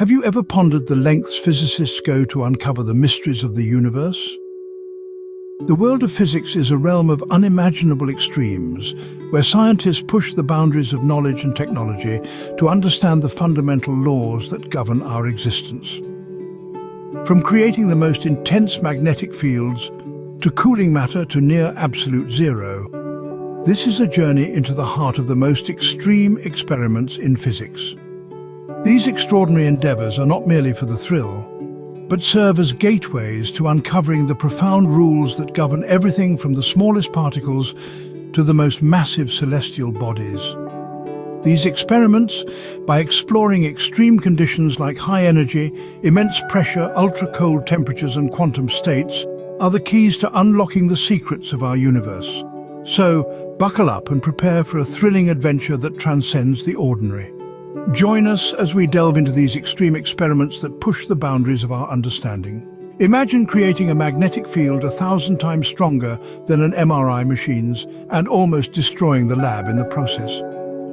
Have you ever pondered the lengths physicists go to uncover the mysteries of the universe? The world of physics is a realm of unimaginable extremes, where scientists push the boundaries of knowledge and technology to understand the fundamental laws that govern our existence. From creating the most intense magnetic fields to cooling matter to near absolute zero, this is a journey into the heart of the most extreme experiments in physics. These extraordinary endeavours are not merely for the thrill, but serve as gateways to uncovering the profound rules that govern everything from the smallest particles to the most massive celestial bodies. These experiments, by exploring extreme conditions like high energy, immense pressure, ultra-cold temperatures and quantum states, are the keys to unlocking the secrets of our universe. So, buckle up and prepare for a thrilling adventure that transcends the ordinary. Join us as we delve into these extreme experiments that push the boundaries of our understanding. Imagine creating a magnetic field a thousand times stronger than an MRI machine's and almost destroying the lab in the process.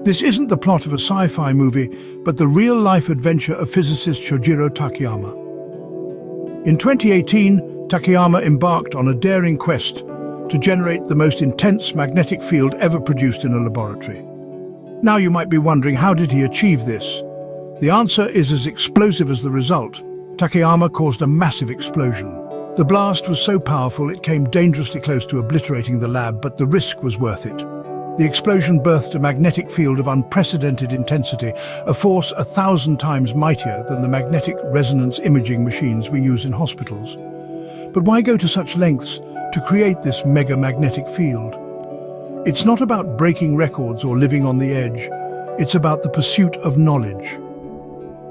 This isn't the plot of a sci-fi movie, but the real-life adventure of physicist Shojiro Takeyama. In 2018, Takeyama embarked on a daring quest to generate the most intense magnetic field ever produced in a laboratory. Now you might be wondering, how did he achieve this? The answer is as explosive as the result. Takeyama caused a massive explosion. The blast was so powerful it came dangerously close to obliterating the lab, but the risk was worth it. The explosion birthed a magnetic field of unprecedented intensity, a force a thousand times mightier than the magnetic resonance imaging machines we use in hospitals. But why go to such lengths to create this mega magnetic field? It's not about breaking records or living on the edge. It's about the pursuit of knowledge.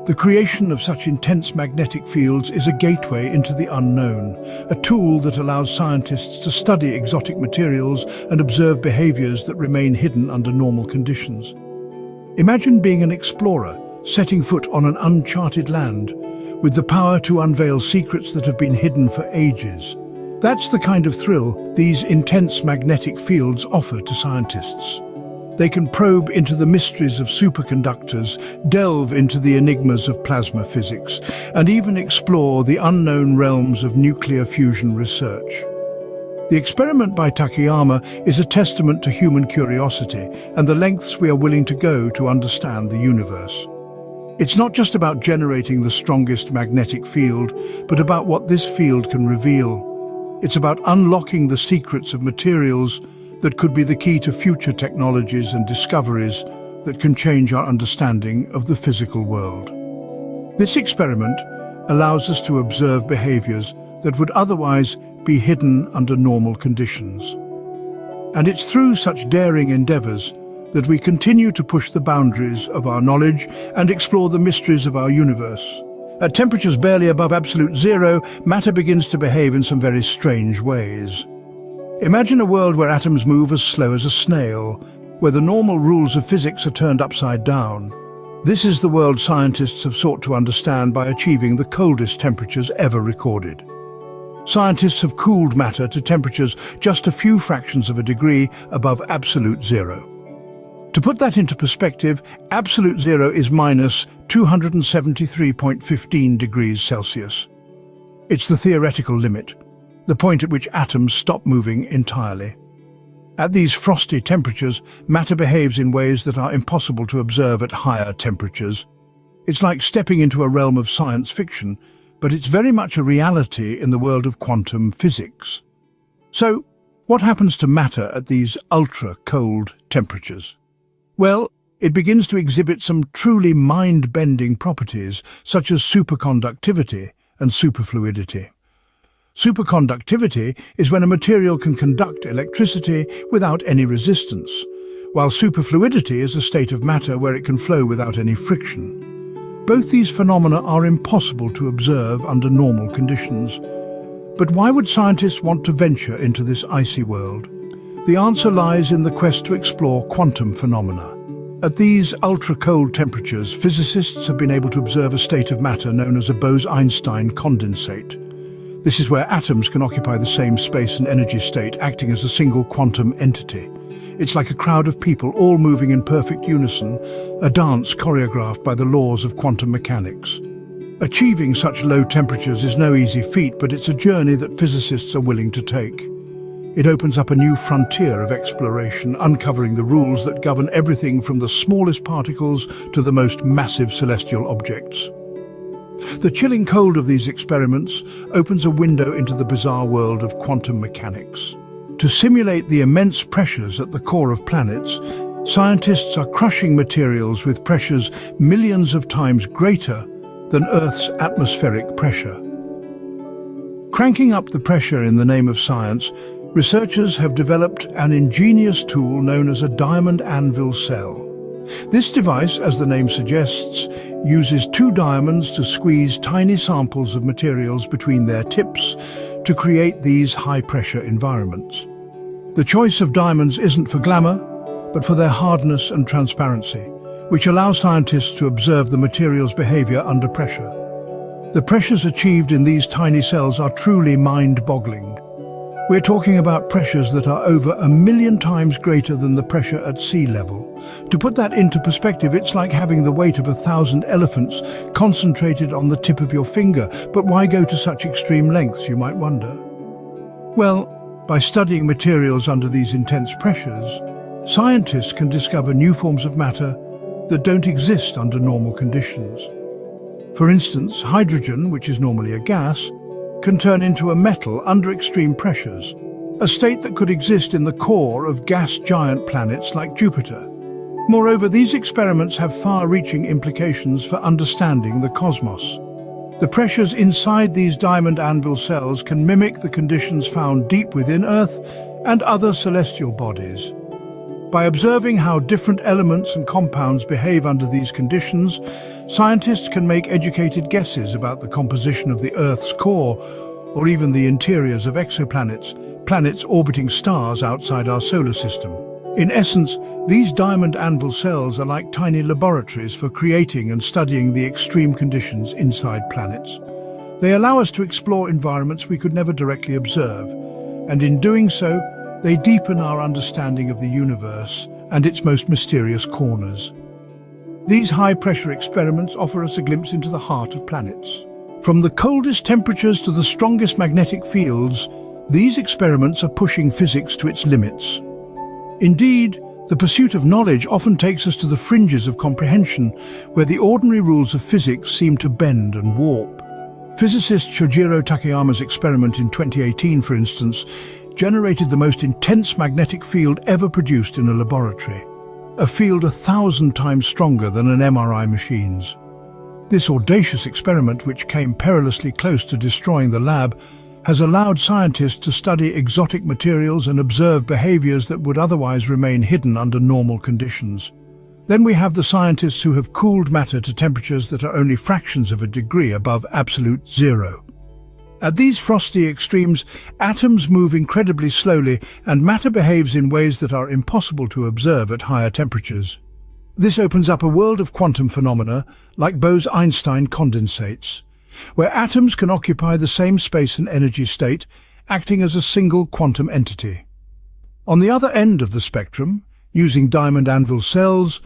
The creation of such intense magnetic fields is a gateway into the unknown, a tool that allows scientists to study exotic materials and observe behaviors that remain hidden under normal conditions. Imagine being an explorer, setting foot on an uncharted land, with the power to unveil secrets that have been hidden for ages. That's the kind of thrill these intense magnetic fields offer to scientists. They can probe into the mysteries of superconductors, delve into the enigmas of plasma physics, and even explore the unknown realms of nuclear fusion research. The experiment by Takeyama is a testament to human curiosity and the lengths we are willing to go to understand the universe. It's not just about generating the strongest magnetic field, but about what this field can reveal. It's about unlocking the secrets of materials that could be the key to future technologies and discoveries that can change our understanding of the physical world. This experiment allows us to observe behaviors that would otherwise be hidden under normal conditions. And it's through such daring endeavors that we continue to push the boundaries of our knowledge and explore the mysteries of our universe. At temperatures barely above absolute zero, matter begins to behave in some very strange ways. Imagine a world where atoms move as slow as a snail, where the normal rules of physics are turned upside down. This is the world scientists have sought to understand by achieving the coldest temperatures ever recorded. Scientists have cooled matter to temperatures just a few fractions of a degree above absolute zero. To put that into perspective, absolute zero is minus 273.15 degrees Celsius. It's the theoretical limit, the point at which atoms stop moving entirely. At these frosty temperatures, matter behaves in ways that are impossible to observe at higher temperatures. It's like stepping into a realm of science fiction, but it's very much a reality in the world of quantum physics. So, what happens to matter at these ultra-cold temperatures? Well, it begins to exhibit some truly mind-bending properties, such as superconductivity and superfluidity. Superconductivity is when a material can conduct electricity without any resistance, while superfluidity is a state of matter where it can flow without any friction. Both these phenomena are impossible to observe under normal conditions. But why would scientists want to venture into this icy world? The answer lies in the quest to explore quantum phenomena. At these ultra-cold temperatures, physicists have been able to observe a state of matter known as a Bose-Einstein condensate. This is where atoms can occupy the same space and energy state, acting as a single quantum entity. It's like a crowd of people all moving in perfect unison, a dance choreographed by the laws of quantum mechanics. Achieving such low temperatures is no easy feat, but it's a journey that physicists are willing to take. It opens up a new frontier of exploration, uncovering the rules that govern everything from the smallest particles to the most massive celestial objects. The chilling cold of these experiments opens a window into the bizarre world of quantum mechanics. To simulate the immense pressures at the core of planets, scientists are crushing materials with pressures millions of times greater than Earth's atmospheric pressure. Cranking up the pressure in the name of science, researchers have developed an ingenious tool known as a diamond anvil cell. This device, as the name suggests, uses two diamonds to squeeze tiny samples of materials between their tips to create these high-pressure environments. The choice of diamonds isn't for glamour, but for their hardness and transparency which allow scientists to observe the material's behavior under pressure. The pressures achieved in these tiny cells are truly mind-boggling. We're talking about pressures that are over a million times greater than the pressure at sea level. To put that into perspective, it's like having the weight of a thousand elephants concentrated on the tip of your finger. But why go to such extreme lengths, you might wonder? Well, by studying materials under these intense pressures, scientists can discover new forms of matter that don't exist under normal conditions. For instance, hydrogen, which is normally a gas, can turn into a metal under extreme pressures, a state that could exist in the core of gas giant planets like Jupiter. Moreover, these experiments have far-reaching implications for understanding the cosmos. The pressures inside these diamond anvil cells can mimic the conditions found deep within Earth and other celestial bodies. By observing how different elements and compounds behave under these conditions, scientists can make educated guesses about the composition of the Earth's core or even the interiors of exoplanets, planets orbiting stars outside our solar system. In essence, these diamond anvil cells are like tiny laboratories for creating and studying the extreme conditions inside planets. They allow us to explore environments we could never directly observe, and in doing so, they deepen our understanding of the universe and its most mysterious corners. These high-pressure experiments offer us a glimpse into the heart of planets. From the coldest temperatures to the strongest magnetic fields, these experiments are pushing physics to its limits. Indeed, the pursuit of knowledge often takes us to the fringes of comprehension, where the ordinary rules of physics seem to bend and warp. Physicist Shojiro Takeyama's experiment in 2018, for instance, generated the most intense magnetic field ever produced in a laboratory, a field a thousand times stronger than an MRI machine's. This audacious experiment, which came perilously close to destroying the lab, has allowed scientists to study exotic materials and observe behaviors that would otherwise remain hidden under normal conditions. Then we have the scientists who have cooled matter to temperatures that are only fractions of a degree above absolute zero. At these frosty extremes, atoms move incredibly slowly and matter behaves in ways that are impossible to observe at higher temperatures. This opens up a world of quantum phenomena like Bose-Einstein condensates, where atoms can occupy the same space and energy state, acting as a single quantum entity. On the other end of the spectrum, using diamond anvil cells,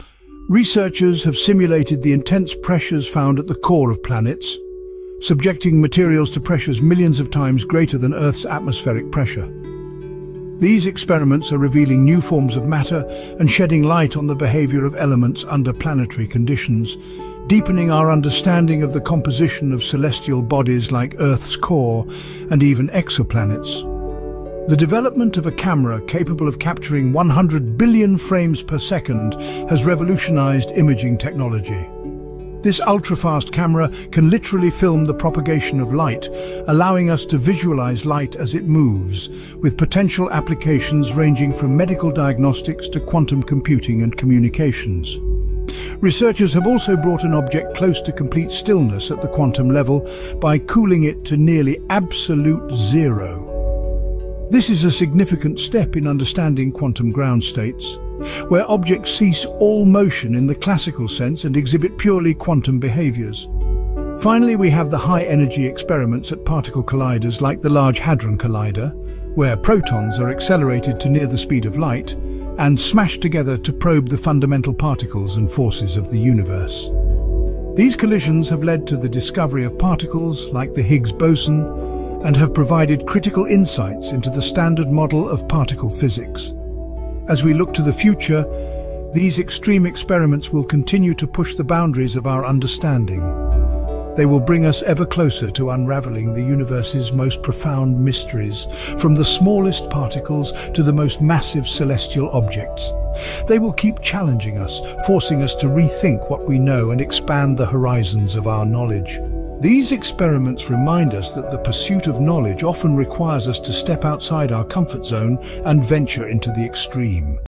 researchers have simulated the intense pressures found at the core of planets, subjecting materials to pressures millions of times greater than Earth's atmospheric pressure. These experiments are revealing new forms of matter and shedding light on the behavior of elements under planetary conditions, deepening our understanding of the composition of celestial bodies like Earth's core and even exoplanets. The development of a camera capable of capturing 100 billion frames per second has revolutionized imaging technology. This ultra-fast camera can literally film the propagation of light, allowing us to visualize light as it moves, with potential applications ranging from medical diagnostics to quantum computing and communications. Researchers have also brought an object close to complete stillness at the quantum level by cooling it to nearly absolute zero. This is a significant step in understanding quantum ground states where objects cease all motion in the classical sense and exhibit purely quantum behaviors. Finally, we have the high-energy experiments at particle colliders like the Large Hadron Collider, where protons are accelerated to near the speed of light and smashed together to probe the fundamental particles and forces of the universe. These collisions have led to the discovery of particles like the Higgs boson and have provided critical insights into the standard model of particle physics. As we look to the future, these extreme experiments will continue to push the boundaries of our understanding. They will bring us ever closer to unraveling the universe's most profound mysteries, from the smallest particles to the most massive celestial objects. They will keep challenging us, forcing us to rethink what we know and expand the horizons of our knowledge. These experiments remind us that the pursuit of knowledge often requires us to step outside our comfort zone and venture into the extreme.